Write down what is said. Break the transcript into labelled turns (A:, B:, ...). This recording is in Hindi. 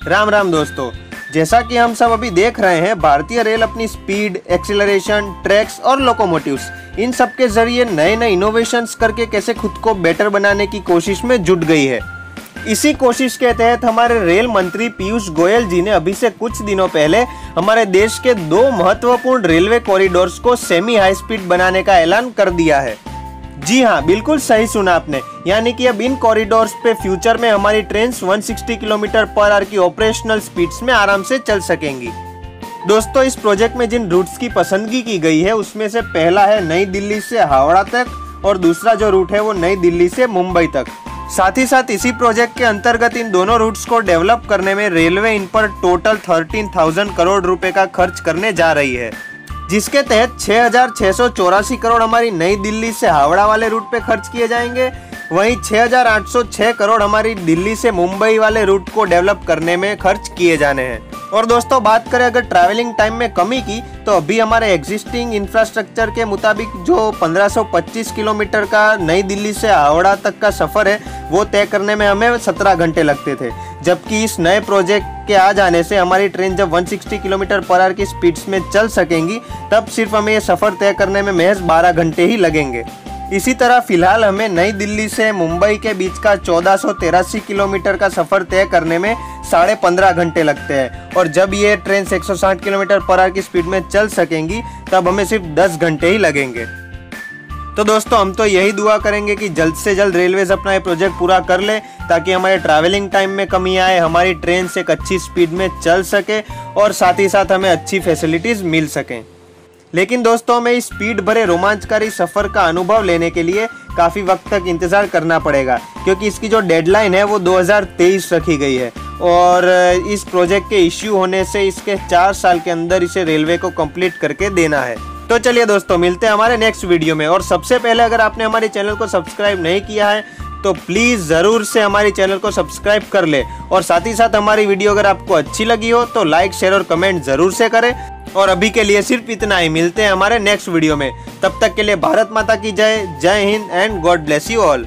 A: राम राम दोस्तों, जैसा कि हम सब अभी देख रहे हैं, भारतीय रेल अपनी स्पीड एक्सिलरेशन ट्रैक्स और लोकोमोटिव्स इन सब के ज़रिए नए नए इनोवेशंस करके कैसे खुद को बेटर बनाने की कोशिश में जुट गई है। इसी कोशिश के तहत हमारे रेल मंत्री पीयूष गोयल जी ने अभी से कुछ दिनों पहले हमारे देश के दो महत्वपूर्ण रेलवे कॉरिडोर्स को सेमी हाई स्पीड बनाने का ऐलान कर दिया है। जी हाँ बिल्कुल सही सुना आपने। यानी कि अब इन कॉरिडोर्स पे फ्यूचर में हमारी ट्रेन 160 किलोमीटर पर आवर की ऑपरेशनल स्पीड्स में आराम से चल सकेंगी। दोस्तों, इस प्रोजेक्ट में जिन रूट्स की पसंदगी की गई है, उसमें से पहला है नई दिल्ली से हावड़ा तक और दूसरा जो रूट है वो नई दिल्ली से मुंबई तक। साथ ही साथ इसी प्रोजेक्ट के अंतर्गत इन दोनों रूट्स को डेवलप करने में रेलवे इन पर टोटल थर्टीन थाउज़ेंड करोड़ रुपए का खर्च करने जा रही है। जिसके तहत छह करोड़ हमारी नई दिल्ली से हावड़ा वाले रूट पे खर्च किए जाएँगे। वहीं 6,806 करोड़ हमारी दिल्ली से मुंबई वाले रूट को डेवलप करने में खर्च किए जाने हैं। और दोस्तों, बात करें अगर ट्रैवलिंग टाइम में कमी की तो अभी हमारे एग्जिस्टिंग इंफ्रास्ट्रक्चर के मुताबिक जो 1525 किलोमीटर का नई दिल्ली से हावड़ा तक का सफ़र है, वो तय करने में हमें 17 घंटे लगते थे। जबकि इस नए प्रोजेक्ट के आ जाने से हमारी ट्रेन जब 160 किलोमीटर पर आवर की स्पीड्स में चल सकेंगी, तब सिर्फ़ हमें ये सफ़र तय करने में महज 12 घंटे ही लगेंगे। इसी तरह फ़िलहाल हमें नई दिल्ली से मुंबई के बीच का चौदह किलोमीटर का सफ़र तय करने में साढ़े पंद्रह घंटे लगते हैं। और जब ये ट्रेन 160 किलोमीटर पर आर की स्पीड में चल सकेंगी, तब हमें सिर्फ़ 10 घंटे ही लगेंगे। तो दोस्तों, हम तो यही दुआ करेंगे कि जल्द से जल्द रेलवेज अपना ये प्रोजेक्ट पूरा कर ले, ताकि हमारे ट्रैवलिंग टाइम में कमी आए, हमारी ट्रेन से एक अच्छी स्पीड में चल सके, और साथ ही साथ हमें अच्छी फैसिलिटीज़ मिल सकें। लेकिन दोस्तों, हमें इस स्पीड भरे रोमांचकारी सफ़र का अनुभव लेने के लिए काफ़ी वक्त तक इंतज़ार करना पड़ेगा, क्योंकि इसकी जो डेडलाइन है, वो 2023 रखी गई है। और इस प्रोजेक्ट के इश्यू होने से इसके चार साल के अंदर इसे रेलवे को कंप्लीट करके देना है। तो चलिए दोस्तों, मिलते हैं हमारे नेक्स्ट वीडियो में। और सबसे पहले अगर आपने हमारे चैनल को सब्सक्राइब नहीं किया है तो प्लीज़ ज़रूर से हमारे चैनल को सब्सक्राइब कर ले। और साथ ही साथ हमारी वीडियो अगर आपको अच्छी लगी हो तो लाइक शेयर और कमेंट ज़रूर से करें। और अभी के लिए सिर्फ़ इतना ही। मिलते हैं हमारे नेक्स्ट वीडियो में। तब तक के लिए भारत माता की जय। जय Hind and God bless you all